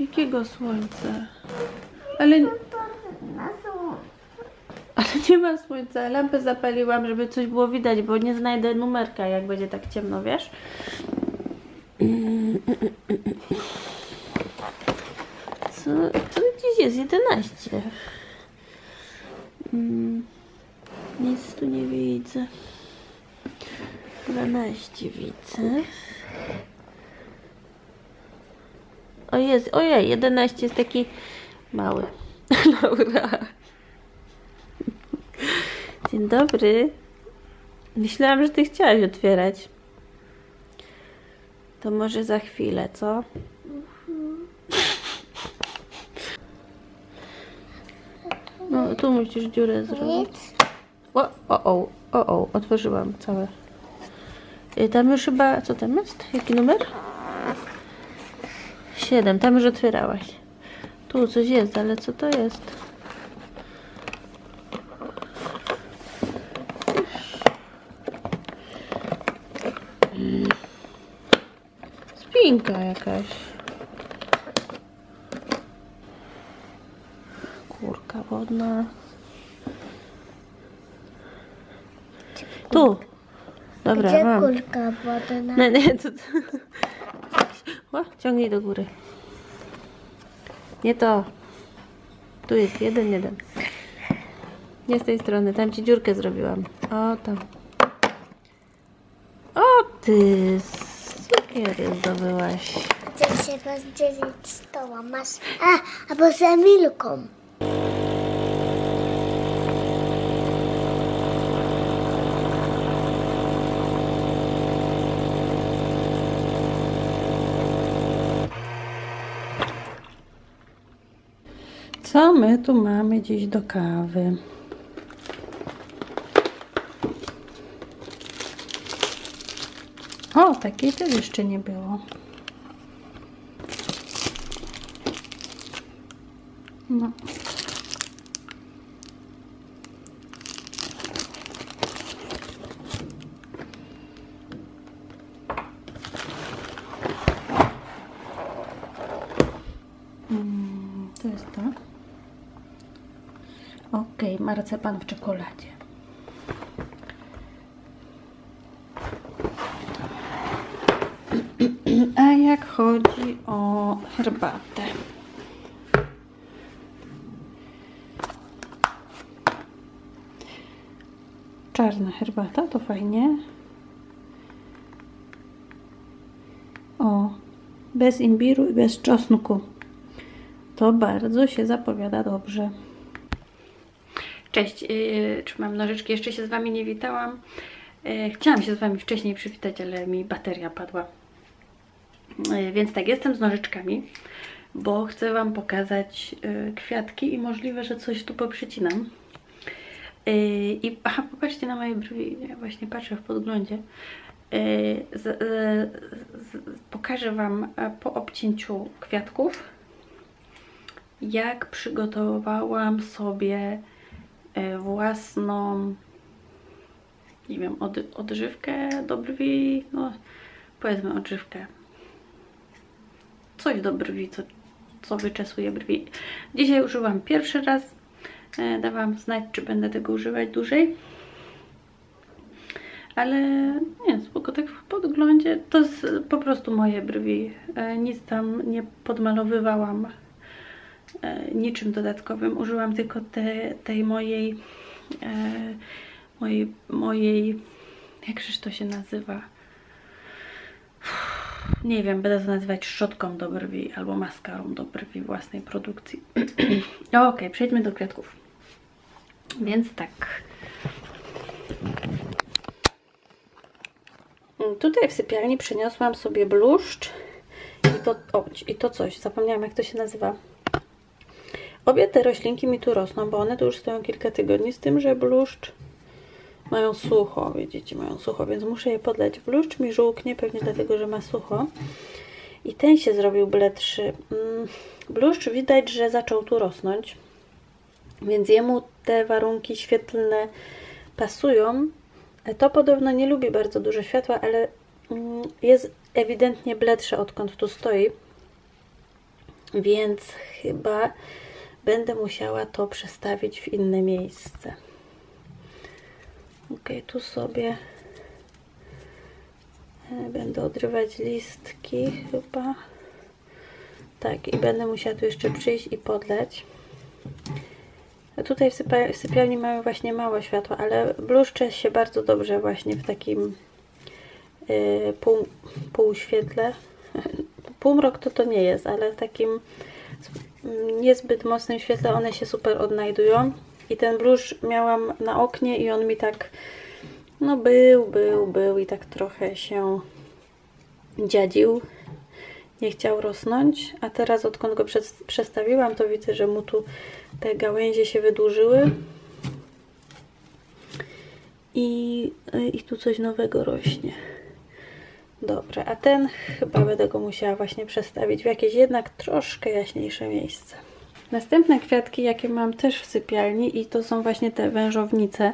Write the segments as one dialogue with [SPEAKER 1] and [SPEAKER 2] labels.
[SPEAKER 1] Jakiego słońca? Ale, ale nie ma słońca. Lampę zapaliłam, żeby coś było widać, bo nie znajdę numerka, jak będzie tak ciemno, wiesz? Co, co dziś jest? 11. Mm, nic tu nie widzę. 12 widzę. O jest, ojej, 11 jest taki mały. Laura. Dzień dobry. Myślałam, że ty chciałaś otwierać. To może za chwilę, co? No, tu musisz dziurę zrobić. O, o, o, o, o, otworzyłam całe. Y, Tam już chyba, co tam jest? Jaki numer? 7, tam już otwierałaś. Tu coś jest, ale co to jest? Spinka jakaś. Kurka wodna. Tu. Dobra,
[SPEAKER 2] Gdzie
[SPEAKER 1] mam.
[SPEAKER 2] kulka wodna?
[SPEAKER 1] No nie, to... O, ciągnij do góry. Nie to. Tu jest jeden, jeden. Nie z tej strony, tam ci dziurkę zrobiłam. O, tam. O, ty cukiery zdobyłaś.
[SPEAKER 2] Chcę się rozdzielić z tobą. Masz... A, albo z Emilką.
[SPEAKER 1] Co my tu mamy dziś do kawy? O, takiej też jeszcze nie było. No. Mm, to jest to. Okej, marcepan w czekoladzie. A jak chodzi o herbatę? Czarna herbata, to fajnie. O, bez imbiru i bez czosnku. To bardzo się zapowiada dobrze. Cześć, yy, trzymam nożyczki, jeszcze się z Wami nie witałam. Yy, chciałam się z Wami wcześniej przywitać, ale mi bateria padła. Yy, więc tak, jestem z nożyczkami, bo chcę Wam pokazać yy, kwiatki i możliwe, że coś tu poprzecinam. Yy, I aha, popatrzcie na moje brwi, ja właśnie patrzę w podglądzie. Yy, z, z, z, pokażę Wam e, po obcięciu kwiatków, jak przygotowałam sobie własną, nie wiem, od, odżywkę do brwi, no powiedzmy odżywkę. Coś do brwi, co, co wyczesuje brwi. Dzisiaj użyłam pierwszy raz. E, Dawałam znać, czy będę tego używać dłużej. Ale nie, spoko, tak w podglądzie to jest po prostu moje brwi. E, Nic tam nie podmalowywałam e, niczym dodatkowym. Użyłam tylko te, tej mojej, e, mojej, mojej, jakżeż to się nazywa? Nie wiem, będę to nazywać szczotką do brwi albo maskarą do brwi własnej produkcji. ok, przejdźmy do kwiatków. Więc tak. Mm, Tutaj w sypialni przyniosłam sobie bluszcz i to, o, i to coś, zapomniałam jak to się nazywa. Obie te roślinki mi tu rosną, bo one tu już stoją kilka tygodni, z tym, że bluszcz mają sucho, widzicie, mają sucho, więc muszę je podleć. Bluszcz mi żółknie, pewnie dlatego, że ma sucho. I ten się zrobił bledszy. Mm, Bluszcz widać, że zaczął tu rosnąć, więc jemu te warunki świetlne pasują. To podobno nie lubi bardzo dużo światła, ale mm, jest ewidentnie bledsze odkąd tu stoi. więc chyba będę musiała to przestawić w inne miejsce. Ok, tu sobie e, będę odrywać listki chyba. Tak, i będę musiała tu jeszcze przyjść i podleć. A Tutaj w, w sypialni mamy właśnie mało światła, ale bluszcze się bardzo dobrze właśnie w takim yy, pół, półświetle. Półmrok to to nie jest, ale w takim niezbyt mocnym świetle one się super odnajdują. I ten bluszcz miałam na oknie i on mi tak no był, był, był i tak trochę się dziadził. Nie chciał rosnąć, a teraz odkąd go przestawiłam, to widzę, że mu tu te gałęzie się wydłużyły. I, I tu coś nowego rośnie. Dobra, a ten chyba będę go musiała właśnie przestawić w jakieś jednak troszkę jaśniejsze miejsce. Następne kwiatki, jakie mam też w sypialni i to są właśnie te wężownice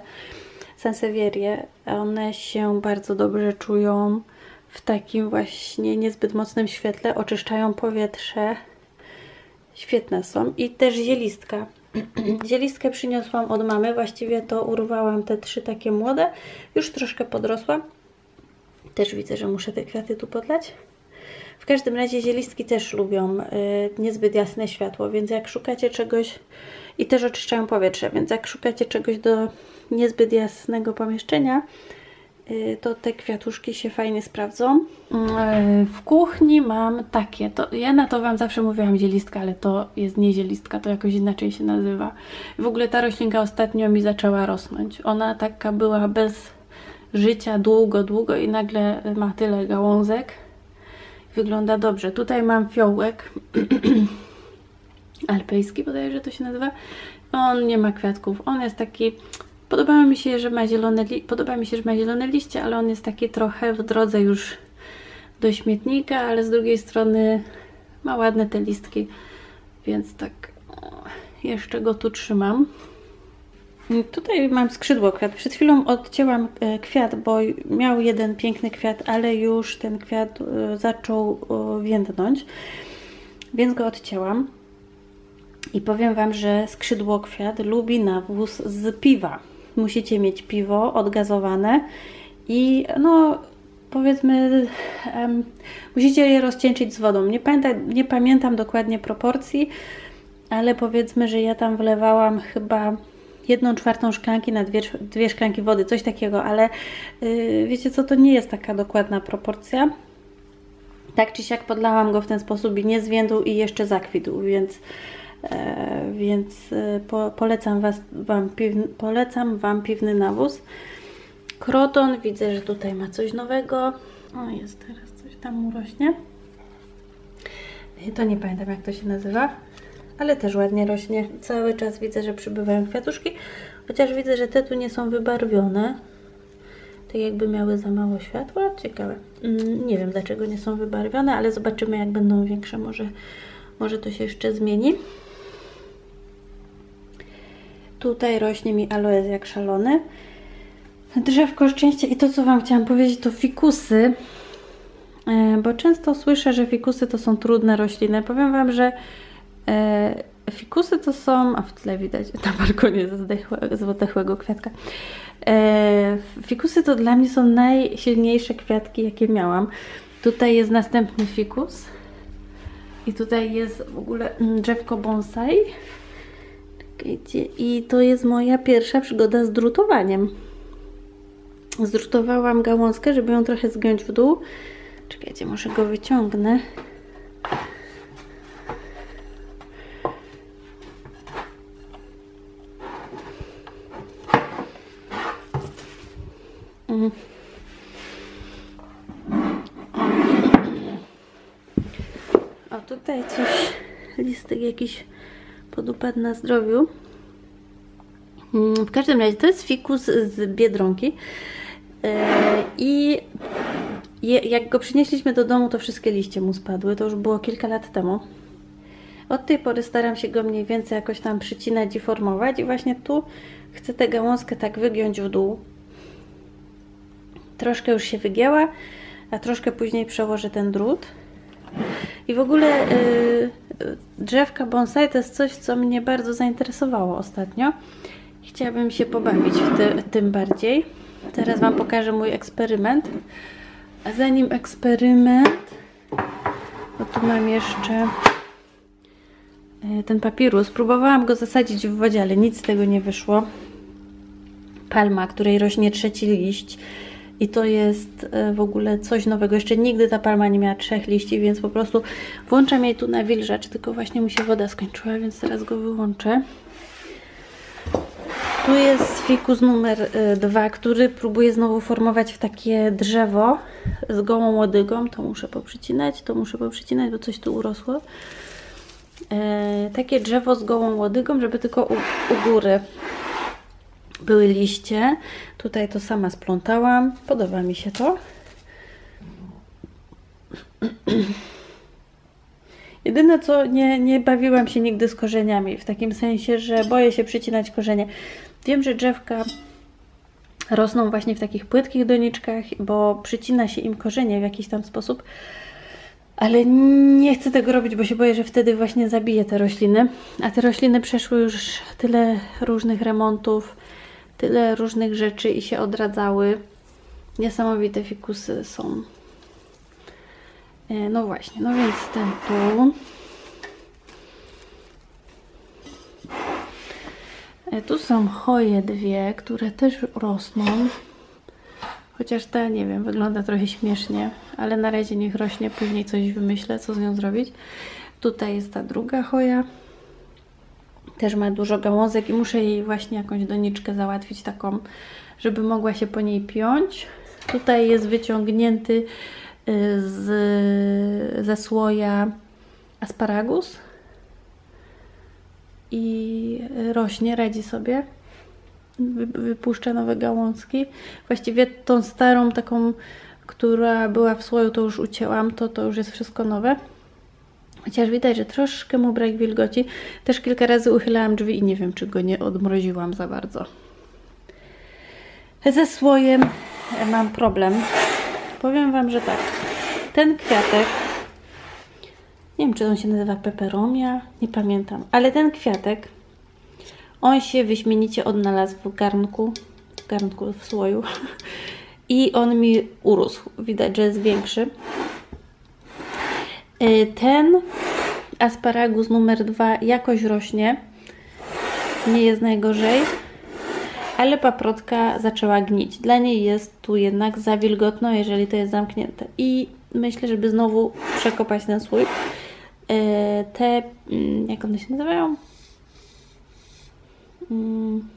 [SPEAKER 1] Sansevierie. One się bardzo dobrze czują w takim właśnie niezbyt mocnym świetle, oczyszczają powietrze. Świetne są. I też zielistka. Zielistkę przyniosłam od mamy, właściwie to urwałam te trzy takie młode. Już troszkę podrosła. Też widzę, że muszę te kwiaty tu podlać. W każdym razie zielistki też lubią y, niezbyt jasne światło, więc jak szukacie czegoś i też oczyszczają powietrze, więc jak szukacie czegoś do niezbyt jasnego pomieszczenia, y, to te kwiatuszki się fajnie sprawdzą. Y, W kuchni mam takie, to ja na to Wam zawsze mówiłam zielistka, ale to jest nie zielistka, to jakoś inaczej się nazywa. W ogóle ta roślinka ostatnio mi zaczęła rosnąć. Ona taka była bez życia długo, długo i nagle ma tyle gałązek. Wygląda dobrze. Tutaj mam fiołek alpejski, bodajże to się nazywa. On nie ma kwiatków. On jest taki. Podoba mi się, że ma zielone, li... podoba mi się, że ma zielone liście, ale on jest taki trochę w drodze już do śmietnika, ale z drugiej strony ma ładne te listki, więc tak jeszcze go tu trzymam. Tutaj mam skrzydło kwiat. Przed chwilą odcięłam e, kwiat, bo miał jeden piękny kwiat, ale już ten kwiat e, zaczął e, więdnąć, więc go odcięłam. I powiem Wam, że skrzydło kwiat lubi nawóz z piwa. Musicie mieć piwo odgazowane i no powiedzmy em, musicie je rozcieńczyć z wodą. Nie, pamięta, nie pamiętam dokładnie proporcji, ale powiedzmy, że ja tam wlewałam chyba jedną czwartą szklanki na dwie, dwie szklanki wody, coś takiego, ale yy, wiecie co, to nie jest taka dokładna proporcja. Tak czy siak podlałam go w ten sposób i nie zwiędł i jeszcze zakwitł, więc, e, więc e, po, polecam, was, wam piwny, polecam Wam piwny nawóz. Kroton, widzę, że tutaj ma coś nowego. O, jest teraz coś tam mu rośnie. To nie pamiętam jak to się nazywa ale też ładnie rośnie. Cały czas widzę, że przybywają kwiatuszki, chociaż widzę, że te tu nie są wybarwione. Tak jakby miały za mało światła. Ciekawe. Mm, Nie wiem dlaczego nie są wybarwione, ale zobaczymy jak będą większe. Może, może to się jeszcze zmieni. Tutaj rośnie mi aloes jak szalony. Drzewko szczęścia i to co Wam chciałam powiedzieć to fikusy. E, Bo często słyszę, że fikusy to są trudne rośliny. Powiem Wam, że Fikusy to są, a w tle widać na balkonie zdechłe- zdechłego kwiatka. E, Fikusy to dla mnie są najsilniejsze kwiatki, jakie miałam. Tutaj jest następny fikus. I tutaj jest w ogóle mm, drzewko bonsai. I to jest moja pierwsza przygoda z drutowaniem. Zdrutowałam gałązkę, żeby ją trochę zgiąć w dół. Czekajcie, może go wyciągnę. Mm. O, tutaj coś, listek jakiś podupadł na zdrowiu. Mm, W każdym razie to jest fikus z Biedronki E, i jak go przynieśliśmy do domu, to wszystkie liście mu spadły. To już było kilka lat temu. Od tej pory staram się go mniej więcej jakoś tam przycinać i formować i właśnie tu chcę tę gałązkę tak wygiąć w dół. Troszkę już się wygięła, a troszkę później przełożę ten drut. I w ogóle y, drzewka bonsai to jest coś, co mnie bardzo zainteresowało ostatnio. Chciałabym się pobawić ty, tym bardziej. Teraz Wam pokażę mój eksperyment. A zanim eksperyment, bo tu mam jeszcze e, ten papirus. Próbowałam go zasadzić w wodzie, ale nic z tego nie wyszło. Palma, której rośnie trzeci liść. I to jest e, w ogóle coś nowego. Jeszcze nigdy ta palma nie miała trzech liści, więc po prostu włączam jej tu na wilżacz, tylko właśnie mu się woda skończyła, więc teraz go wyłączę. Tu jest fikus numer y, dwa, który próbuję znowu formować w takie drzewo z gołą łodygą. To muszę poprzycinać, to muszę poprzycinać, bo coś tu urosło. E, takie drzewo z gołą łodygą, żeby tylko u, u góry były liście. Tutaj to sama splątałam. Podoba mi się to. Jedyne co, nie, nie bawiłam się nigdy z korzeniami, w takim sensie, że boję się przycinać korzenie. Wiem, że drzewka rosną właśnie w takich płytkich doniczkach, bo przycina się im korzenie w jakiś tam sposób, ale nie chcę tego robić, bo się boję, że wtedy właśnie zabiję te rośliny. A te rośliny przeszły już tyle różnych remontów, tyle różnych rzeczy i się odradzały. Niesamowite fikusy są. E, no właśnie, no więc ten tu. E, tu są choje dwie, które też rosną. Chociaż ta, nie wiem, wygląda trochę śmiesznie, ale na razie niech rośnie, później coś wymyślę, co z nią zrobić. Tutaj jest ta druga choja. Też ma dużo gałązek i muszę jej właśnie jakąś doniczkę załatwić taką, żeby mogła się po niej piąć. Tutaj jest wyciągnięty y, z, ze słoja asparagus i rośnie, radzi sobie. Wypuszcza nowe gałązki. Właściwie tą starą, taką, która była w słoju, to już ucięłam, to, to już jest wszystko nowe. Chociaż widać, że troszkę mu brak wilgoci. Też kilka razy uchylałam drzwi i nie wiem, czy go nie odmroziłam za bardzo. Ze słojem mam problem. Powiem Wam, że tak. Ten kwiatek nie wiem, czy on się nazywa peperomia, nie pamiętam. Ale ten kwiatek, on się wyśmienicie odnalazł w garnku, w garnku w słoju. I on mi urósł. Widać, że jest większy. Y, ten asparagus numer dwa jakoś rośnie. Nie jest najgorzej. Ale paprotka zaczęła gnić. Dla niej jest tu jednak za wilgotno, jeżeli to jest zamknięte. I myślę, żeby znowu przekopać ten słój. E, te, mm, jak one się nazywają? Mm.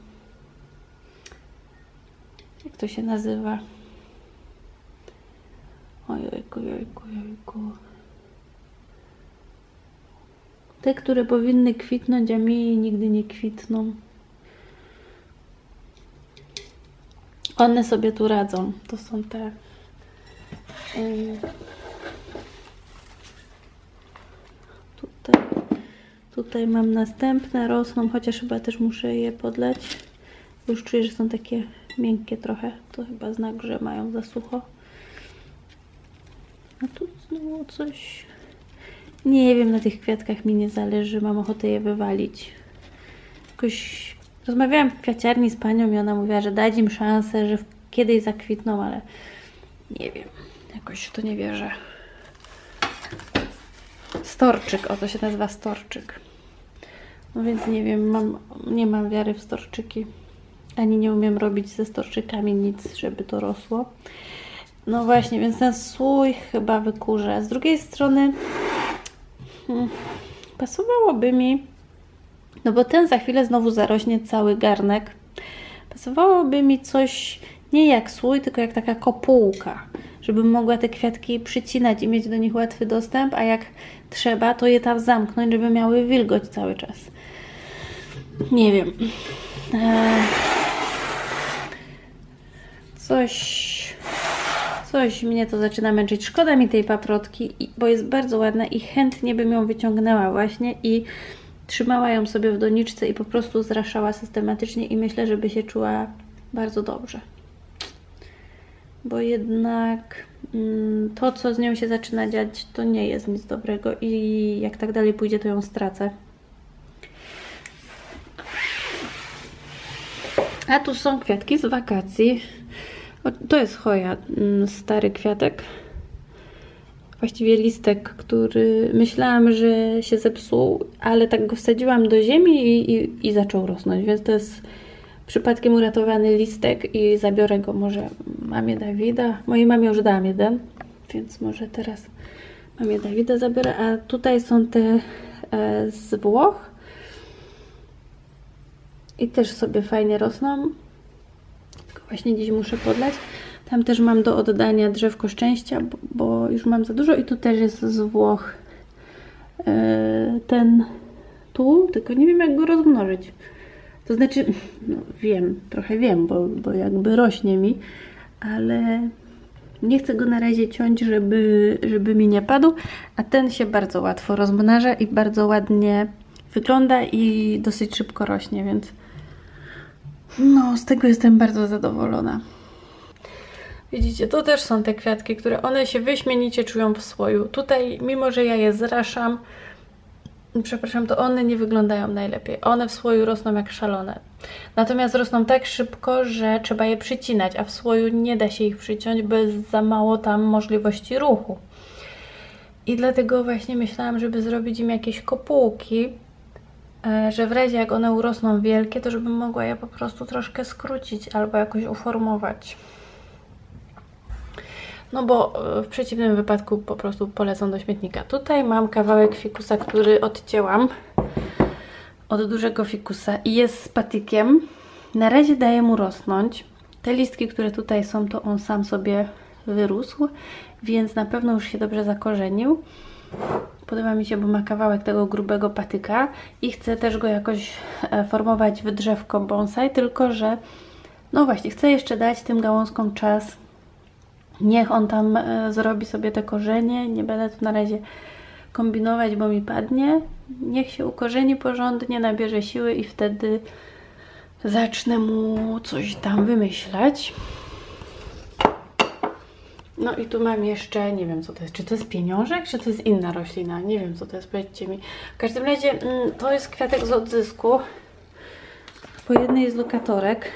[SPEAKER 1] Jak to się nazywa? Ojejku, jojku, jojku. Te, które powinny kwitnąć, a mi nigdy nie kwitną. One sobie tu radzą. To są te. Tutaj, tutaj mam następne, rosną, chociaż chyba też muszę je podleć. Już czuję, że są takie miękkie trochę. To chyba znak, że mają za sucho. A tu znowu coś... Nie wiem, na tych kwiatkach mi nie zależy. Mam ochotę je wywalić. Jakoś... Rozmawiałam w kwiaciarni z panią i ona mówiła, że dać im szansę, że kiedyś zakwitną, ale nie wiem. Jakoś w to nie wierzę. Storczyk, o to się nazywa storczyk. No więc nie wiem, mam, nie mam wiary w storczyki. Ani nie umiem robić ze storczykami nic, żeby to rosło. No właśnie, więc ten słój chyba wykurzę. Z drugiej strony hmm, pasowałoby mi, no bo ten za chwilę znowu zarośnie cały garnek. Pasowałoby mi coś nie jak słój, tylko jak taka kopułka żebym mogła te kwiatki przycinać i mieć do nich łatwy dostęp, a jak trzeba, to je tam zamknąć, żeby miały wilgoć cały czas. Nie wiem. Eee, coś coś mnie to zaczyna męczyć. Szkoda mi tej paprotki, bo jest bardzo ładna i chętnie bym ją wyciągnęła właśnie i trzymała ją sobie w doniczce i po prostu zraszała systematycznie i myślę, żeby się czuła bardzo dobrze. bo jednak mm, to, co z nią się zaczyna dziać, to nie jest nic dobrego i jak tak dalej pójdzie, to ją stracę. A tu są kwiatki z wakacji. To jest choja, mm, stary kwiatek. Właściwie listek, który myślałam, że się zepsuł, ale tak go wsadziłam do ziemi i, i, i zaczął rosnąć, więc to jest przypadkiem uratowany listek i zabiorę go może mamie Dawida. Mojej mamie już dałam jeden, więc może teraz mamie Dawida zabiorę. A tutaj są te e, z Włoch i też sobie fajnie rosną. Właśnie dziś muszę podlać. Tam też mam do oddania drzewko szczęścia, bo, bo już mam za dużo i tu też jest z Włoch e, ten tu, tylko nie wiem jak go rozmnożyć. To znaczy, no wiem, trochę wiem, bo, bo jakby rośnie mi, ale nie chcę go na razie ciąć, żeby, żeby mi nie padł, a ten się bardzo łatwo rozmnaża i bardzo ładnie wygląda i dosyć szybko rośnie, więc no, z tego jestem bardzo zadowolona. Widzicie, to też są te kwiatki, które one się wyśmienicie czują w słoju. Tutaj, mimo że ja je zraszam, przepraszam, to one nie wyglądają najlepiej. One w słoju rosną jak szalone. Natomiast rosną tak szybko, że trzeba je przycinać, a w słoju nie da się ich przyciąć, bo jest za mało tam możliwości ruchu. I dlatego właśnie myślałam, żeby zrobić im jakieś kopułki, że w razie jak one urosną wielkie, to żebym mogła je po prostu troszkę skrócić albo jakoś uformować. No bo e, w przeciwnym wypadku po prostu polecą do śmietnika. Tutaj mam kawałek fikusa, który odcięłam od dużego fikusa i jest z patykiem. Na razie daję mu rosnąć. Te listki, które tutaj są, to on sam sobie wyrósł, więc na pewno już się dobrze zakorzenił. Podoba mi się, bo ma kawałek tego grubego patyka i chcę też go jakoś e, formować w drzewko bonsai, tylko że no właśnie, chcę jeszcze dać tym gałązkom czas Niech on tam e, zrobi sobie te korzenie. Nie będę tu na razie kombinować, bo mi padnie. Niech się ukorzeni porządnie, nabierze siły i wtedy zacznę mu coś tam wymyślać. No i tu mam jeszcze, nie wiem co to jest, czy to jest pieniążek, czy to jest inna roślina, nie wiem co to jest, powiedzcie mi. W każdym razie mm, to jest kwiatek z odzysku po jednej z lokatorek.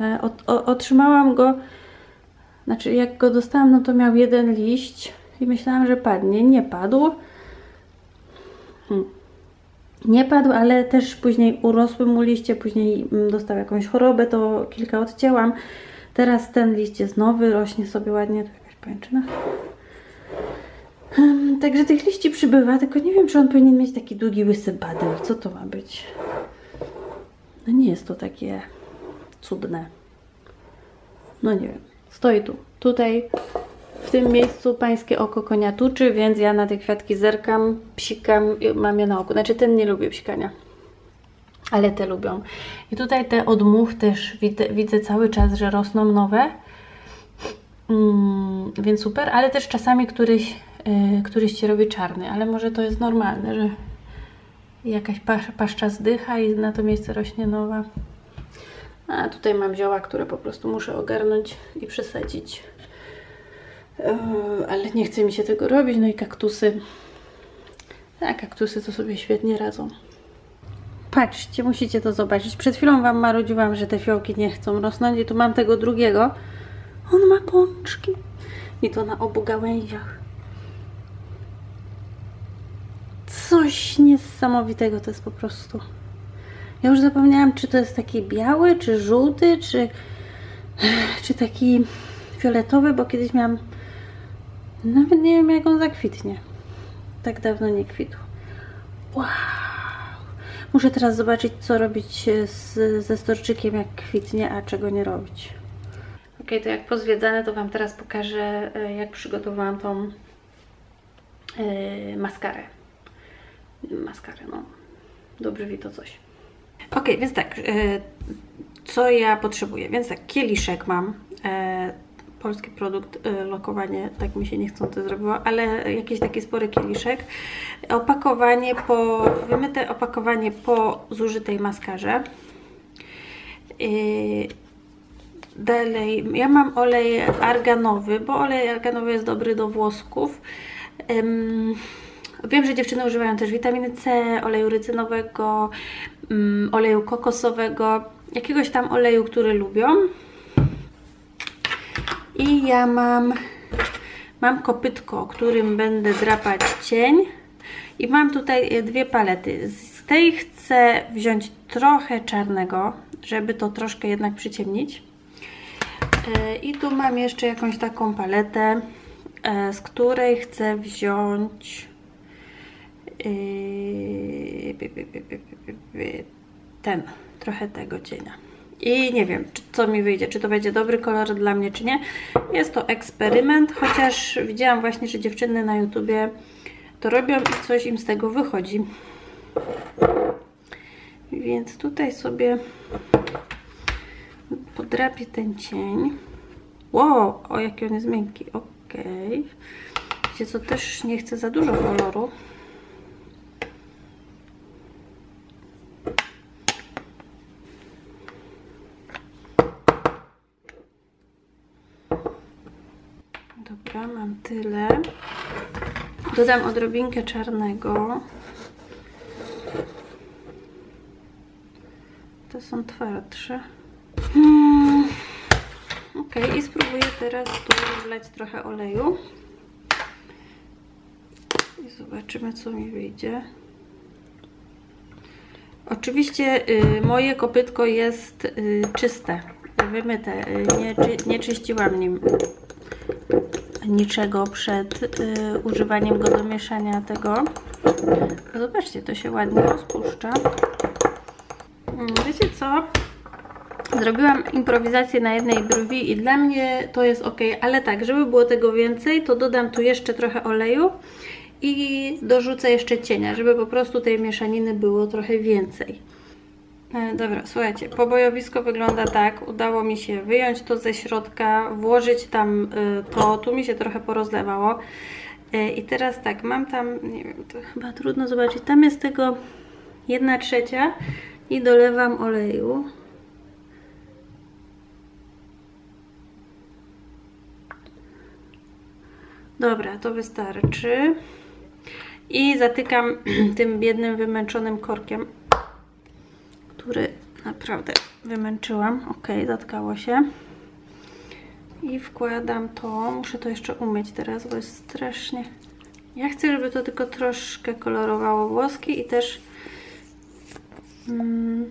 [SPEAKER 1] E, otrzymałam go znaczy, jak go dostałam, no to miał jeden liść i myślałam, że padnie. Nie padł. Hmm. Nie padł, ale też później urosły mu liście, później mm, dostał jakąś chorobę, to kilka odcięłam. Teraz ten liść jest nowy, rośnie sobie ładnie. Tu jakaś pajęczyna. Hmm, Także tych liści przybywa, tylko nie wiem, czy on powinien mieć taki długi, łysy badyl. Co to ma być? No nie jest to takie cudne. No nie wiem. Stoi tu. Tutaj w tym miejscu pańskie oko konia tuczy, więc ja na te kwiatki zerkam, psikam i mam je na oku. Znaczy ten nie lubi psikania, ale te lubią. I tutaj te odmuch też widzę, widzę cały czas, że rosną nowe. Mm, więc super, ale też czasami któryś, yy, któryś się robi czarny, ale może to jest normalne, że jakaś pasz, paszcza zdycha i na to miejsce rośnie nowa. A tutaj mam zioła, które po prostu muszę ogarnąć i przesadzić. Yy, ale nie chce mi się tego robić. No i kaktusy. A kaktusy to sobie świetnie radzą. Patrzcie, musicie to zobaczyć. Przed chwilą Wam marudziłam, że te fiołki nie chcą rosnąć i tu mam tego drugiego. On ma pączki. I to na obu gałęziach. Coś niesamowitego to jest po prostu. Ja już zapomniałam, czy to jest taki biały, czy żółty, czy, czy taki fioletowy, bo kiedyś miałam. Nawet nie wiem, jak on zakwitnie. Tak dawno nie kwitł. Wow! Muszę teraz zobaczyć, co robić z, ze storczykiem, jak kwitnie, a czego nie robić. Ok, to jak pozwiedzane, to Wam teraz pokażę, e, jak przygotowałam tą yy, maskarę. Maskarę, no. Dobrze wi to coś. Ok, więc tak, e, co ja potrzebuję? Więc tak, kieliszek mam, e, polski produkt, lokowanie, tak mi się niechcący zrobiło, ale jakiś taki spory kieliszek. Opakowanie po, wymyte opakowanie po zużytej maskarze. Dalej, ja mam olej arganowy, bo olej arganowy jest dobry do włosków. Em, wiem, że dziewczyny używają też witaminy C, oleju rycynowego, mm, oleju kokosowego, jakiegoś tam oleju, który lubią. I ja mam, mam kopytko, którym będę drapać cień. I mam tutaj e, dwie palety. Z tej chcę wziąć trochę czarnego, żeby to troszkę jednak przyciemnić. E, I tu mam jeszcze jakąś taką paletę, e, z której chcę wziąć by, ten, trochę tego cienia. I nie wiem, czy, co mi wyjdzie, czy to będzie dobry kolor dla mnie, czy nie. Jest to eksperyment, chociaż widziałam właśnie, że dziewczyny na YouTubie to robią i coś im z tego wychodzi. Więc tutaj sobie podrapię ten cień. Wow, o jaki on jest miękki. Ok. Wiecie co, też nie chcę za dużo koloru. Dobra, mam tyle. Dodam odrobinkę czarnego. Te są twardsze. I spróbuję teraz tu wleć trochę oleju. I zobaczymy, co mi wyjdzie. Oczywiście y, moje kopytko jest y, czyste, wymyte. Y, nie, czy, nie czyściłam nim niczego przed y, używaniem go do mieszania tego. Zobaczcie, to się ładnie rozpuszcza. Mm, Wiecie co? Zrobiłam improwizację na jednej brwi i dla mnie to jest ok, ale tak, żeby było tego więcej, to dodam tu jeszcze trochę oleju i dorzucę jeszcze cienia, żeby po prostu tej mieszaniny było trochę więcej. E, Dobra, słuchajcie, pobojowisko wygląda tak. Udało mi się wyjąć to ze środka, włożyć tam y, to, tu mi się trochę porozlewało. E, I teraz tak, mam tam, nie wiem, to chyba trudno zobaczyć, tam jest tego jedna trzecia i dolewam oleju. Dobra, to wystarczy. I zatykam tym biednym, wymęczonym korkiem który naprawdę wymęczyłam. Ok, zatkało się. I wkładam to. Muszę to jeszcze umyć teraz, bo jest strasznie... Ja chcę, żeby to tylko troszkę kolorowało włoski i też mm,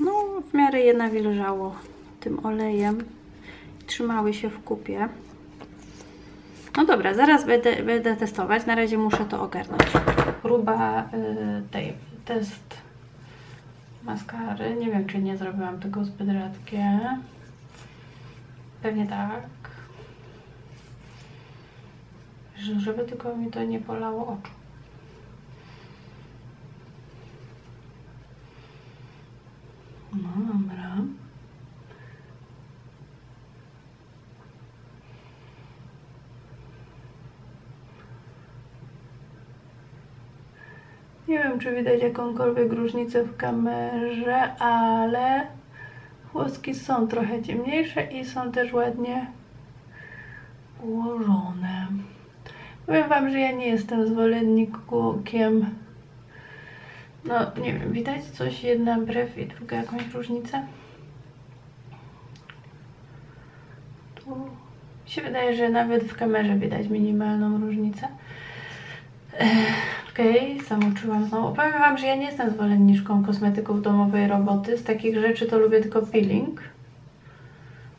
[SPEAKER 1] no, w miarę je nawilżało tym olejem. Trzymały się w kupie. No dobra, zaraz będę, będę testować. Na razie muszę to ogarnąć. Próba y, tej test maskary. Nie wiem, czy nie zrobiłam tego zbyt rzadkie. Pewnie tak. Że- Żeby tylko mi to nie polało oczu. No dobra. Nie czy widać jakąkolwiek różnicę w kamerze, ale włoski są trochę ciemniejsze i są też ładnie ułożone. Powiem Wam, że ja nie jestem zwolennikiem. No, nie wiem, widać coś, jedna brew i druga jakąś różnicę? Tu mi się wydaje, że nawet w kamerze widać minimalną różnicę. Okej, okay, zamoczyłam znowu. Powiem Wam, że ja nie jestem zwolenniczką kosmetyków domowej roboty. Z takich rzeczy to lubię tylko peeling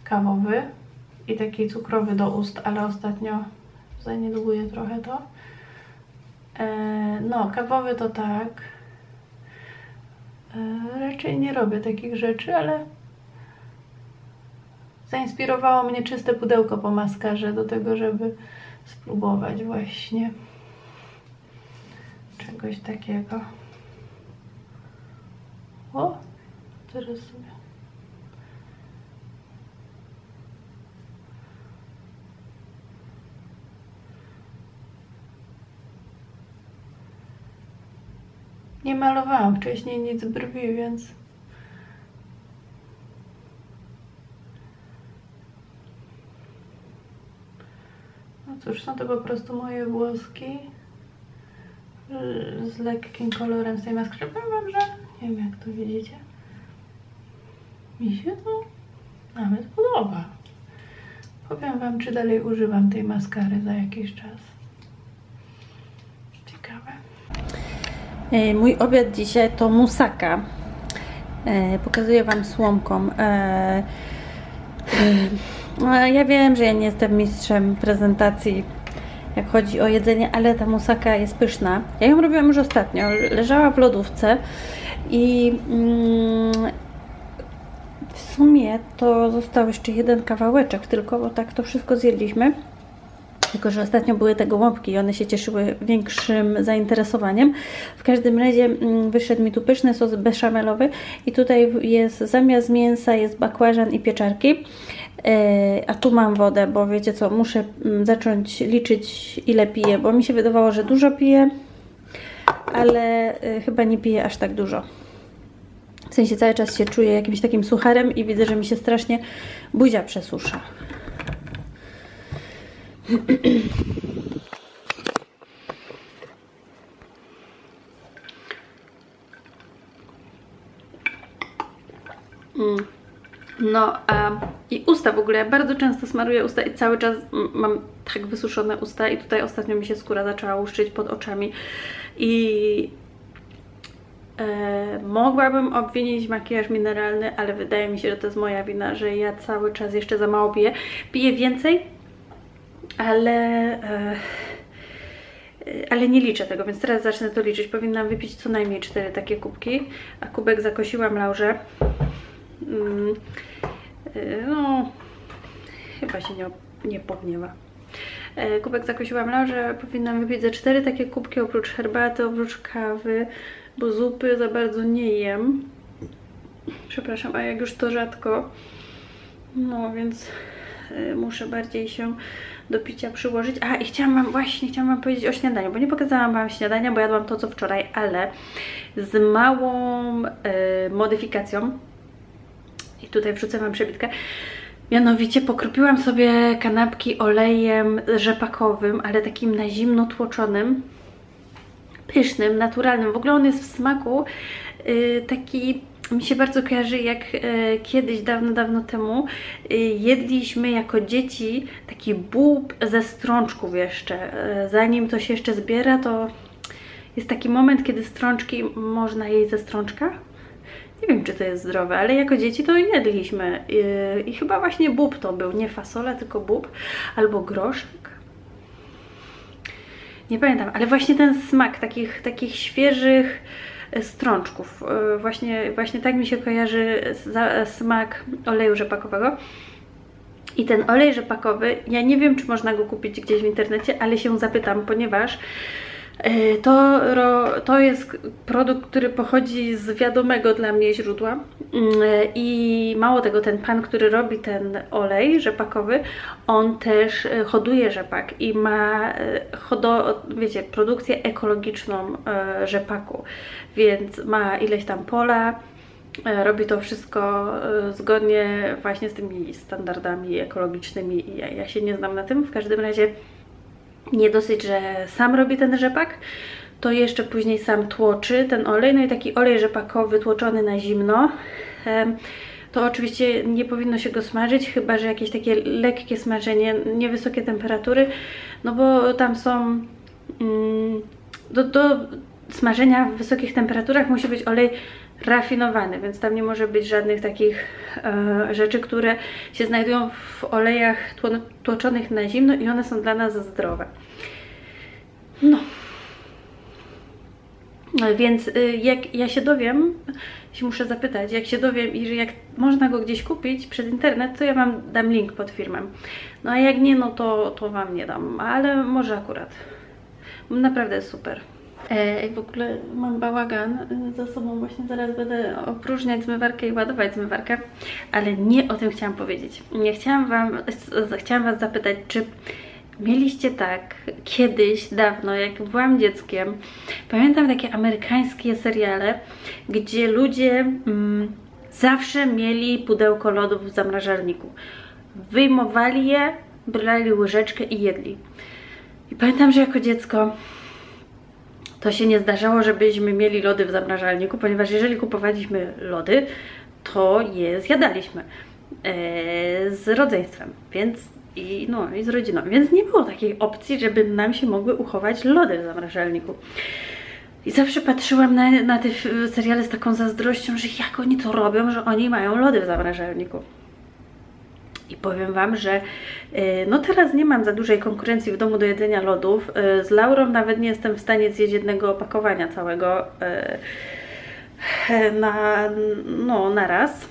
[SPEAKER 1] kawowy i taki cukrowy do ust, ale ostatnio zaniedłuję trochę to. E, no, kawowy to tak. E, raczej nie robię takich rzeczy, ale zainspirowało mnie czyste pudełko po maskarze do tego, żeby spróbować właśnie czegoś takiego. O, teraz sobie. Nie malowałam wcześniej nic brwi, więc... No cóż, są to po prostu moje włoski z lekkim kolorem z tej maski. Powiem wam, że nie wiem jak to widzicie. Mi się to nawet podoba. Powiem wam, czy dalej używam tej maskary za jakiś czas. Ciekawe. E, Mój obiad dzisiaj to musaka. E, Pokazuję Wam słomką. E, no, Ja wiem, że ja nie jestem mistrzem prezentacji, jak chodzi o jedzenie, ale ta musaka jest pyszna. Ja ją robiłam już ostatnio. Leżała w lodówce i mm, w sumie to został jeszcze jeden kawałeczek tylko, bo tak to wszystko zjedliśmy. Tylko, że ostatnio były te gołąbki i one się cieszyły większym zainteresowaniem. W każdym razie mm, wyszedł mi tu pyszny sos beszamelowy i tutaj jest zamiast mięsa jest bakłażan i pieczarki. E, A tu mam wodę, bo wiecie co, muszę mm, zacząć liczyć ile piję, bo mi się wydawało, że dużo piję, ale e, chyba nie piję aż tak dużo. W sensie cały czas się czuję jakimś takim sucharem i widzę, że mi się strasznie buzia przesusza. Mm. No, a i usta w ogóle. Ja bardzo często smaruję usta i cały czas mam tak wysuszone usta i tutaj ostatnio mi się skóra zaczęła łuszczyć pod oczami i e, mogłabym obwinić makijaż mineralny, ale wydaje mi się, że to jest moja wina, że ja cały czas jeszcze za mało piję. Piję więcej, ale e, ale nie liczę tego, więc teraz zacznę to liczyć. Powinnam wypić co najmniej cztery takie kubki, a kubek zakosiłam Laurze. Mm, y, no, chyba się nie, nie pogniewa. E, Kubek zakosiłam Laurze, powinnam wypić ze cztery takie kubki, oprócz herbaty, oprócz kawy, bo zupy za bardzo nie jem. Przepraszam, a jak już to rzadko, no więc y, muszę bardziej się do picia przyłożyć. A i chciałam wam właśnie, chciałam wam powiedzieć o śniadaniu, bo nie pokazałam wam śniadania, bo jadłam to co wczoraj, ale z małą y, modyfikacją. I tutaj wrzucę wam przebitkę. Mianowicie pokropiłam sobie kanapki olejem rzepakowym, ale takim na zimno tłoczonym. Pysznym, naturalnym. W ogóle on jest w smaku y, taki mi się bardzo kojarzy, jak e, kiedyś, dawno, dawno temu e, jedliśmy jako dzieci taki bób ze strączków jeszcze. E, zanim to się jeszcze zbiera, to jest taki moment, kiedy strączki można jeść ze strączka. Nie wiem, czy to jest zdrowe, ale jako dzieci to jedliśmy. I, i chyba właśnie bób to był, nie fasola, tylko bób. Albo groszek. Nie pamiętam, ale właśnie ten smak takich, takich świeżych strączków. E, Właśnie, właśnie tak mi się kojarzy smak oleju rzepakowego. I ten olej rzepakowy, ja nie wiem, czy można go kupić gdzieś w internecie, ale się zapytam, ponieważ e, to, ro- to jest produkt, który pochodzi z wiadomego dla mnie źródła. Mm, e, I mało tego, ten pan, który robi ten olej rzepakowy, on też e, hoduje rzepak i ma e, hodo, wiecie, produkcję ekologiczną e, rzepaku, więc ma ileś tam pola, e, robi to wszystko e, zgodnie właśnie z tymi standardami ekologicznymi. Ja, ja się nie znam na tym, w każdym razie nie dosyć, że sam robi ten rzepak, to jeszcze później sam tłoczy ten olej, no i taki olej rzepakowy tłoczony na zimno. To oczywiście nie powinno się go smażyć, chyba że jakieś takie lekkie smażenie, niewysokie temperatury, no bo tam są mm, do, do smażenia w wysokich temperaturach musi być olej rafinowany, więc tam nie może być żadnych takich e, rzeczy, które się znajdują w olejach tło- tłoczonych na zimno i one są dla nas zdrowe. No. Więc y, jak ja się dowiem, się muszę zapytać, jak się dowiem i że jak można go gdzieś kupić przez internet, to ja Wam dam link pod firmę. No a jak nie, no to, to Wam nie dam, ale może akurat. Naprawdę super. E, w ogóle mam bałagan e, za sobą, właśnie zaraz będę opróżniać zmywarkę i ładować zmywarkę, ale nie o tym chciałam powiedzieć. Nie chciałam wam, chciałam Was zapytać, czy mieliście tak kiedyś, dawno, jak byłam dzieckiem, pamiętam takie amerykańskie seriale, gdzie ludzie mm, zawsze mieli pudełko lodów w zamrażalniku. Wyjmowali je, brali łyżeczkę i jedli. I pamiętam, że jako dziecko to się nie zdarzało, żebyśmy mieli lody w zamrażalniku, ponieważ jeżeli kupowaliśmy lody, to je zjadaliśmy e, z rodzeństwem, więc i, no, i z rodziną, więc nie było takiej opcji, żeby nam się mogły uchować lody w zamrażalniku. I zawsze patrzyłam na, na te seriale z taką zazdrością, że jak oni to robią, że oni mają lody w zamrażalniku. I powiem Wam, że e, no teraz nie mam za dużej konkurencji w domu do jedzenia lodów. E, Z Laurą nawet nie jestem w stanie zjeść jednego opakowania całego e, na, no, na raz.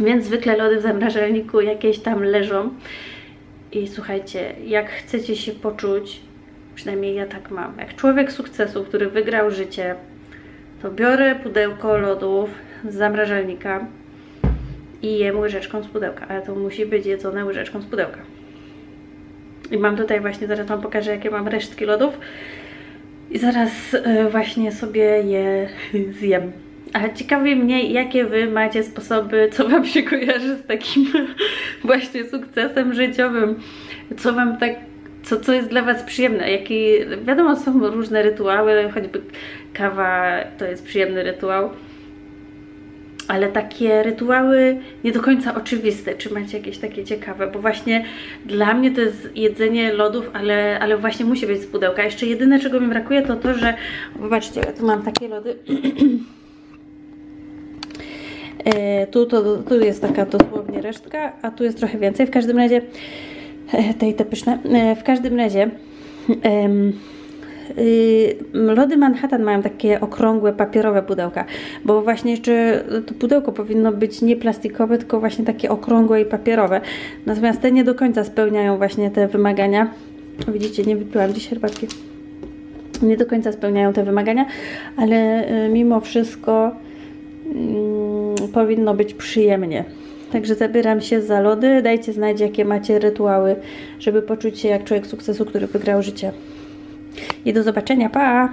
[SPEAKER 1] Więc zwykle lody w zamrażalniku jakieś tam leżą. I słuchajcie, jak chcecie się poczuć, przynajmniej ja tak mam, jak człowiek sukcesu, który wygrał życie, to biorę pudełko lodów z zamrażalnika i jem łyżeczką z pudełka, ale to musi być jedzone łyżeczką z pudełka. I mam tutaj właśnie, zaraz Wam pokażę, jakie mam resztki lodów. I zaraz e, właśnie sobie je zjem. Ale ciekawi mnie, jakie Wy macie sposoby, co Wam się kojarzy z takim właśnie sukcesem życiowym. Co Wam tak, co, co jest dla Was przyjemne. Wiadomo, są różne rytuały, choćby kawa to jest przyjemny rytuał ale takie rytuały nie do końca oczywiste. Czy macie jakieś takie ciekawe? Bo właśnie dla mnie to jest jedzenie lodów, ale, ale właśnie musi być z pudełka. Jeszcze jedyne, czego mi brakuje, to to, że zobaczcie, ja tu mam takie lody. E, tu, to, tu jest taka dosłownie resztka, a tu jest trochę więcej. W każdym razie, e, te i te pyszne. E, w każdym razie, y, lody Manhattan mają takie okrągłe, papierowe pudełka, bo właśnie jeszcze to pudełko powinno być nie plastikowe, tylko właśnie takie okrągłe i papierowe. Natomiast te nie do końca spełniają właśnie te wymagania. Widzicie, nie wypiłam dziś herbatki. Nie do końca spełniają te wymagania, ale y, mimo wszystko mm, powinno być przyjemnie. Także zabieram się za lody. Dajcie znać, jakie macie rytuały, żeby poczuć się jak człowiek sukcesu, który wygrał życie. I do zobaczenia. Pa!